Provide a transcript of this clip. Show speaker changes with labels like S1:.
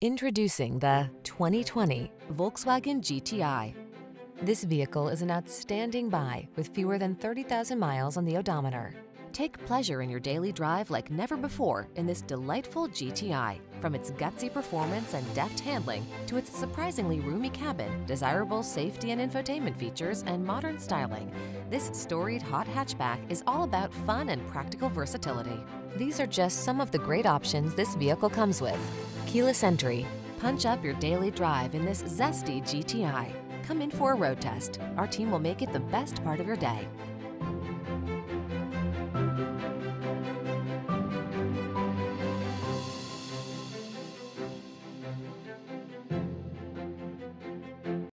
S1: Introducing the 2020 Volkswagen GTI. This vehicle is an outstanding buy with fewer than 30,000 miles on the odometer. Take pleasure in your daily drive like never before in this delightful GTI. From its gutsy performance and deft handling to its surprisingly roomy cabin, desirable safety and infotainment features, and modern styling, this storied hot hatchback is all about fun and practical versatility. These are just some of the great options this vehicle comes with. Keyless entry. Punch up your daily drive in this zesty GTI. Come in for a road test. Our team will make it the best part of your day.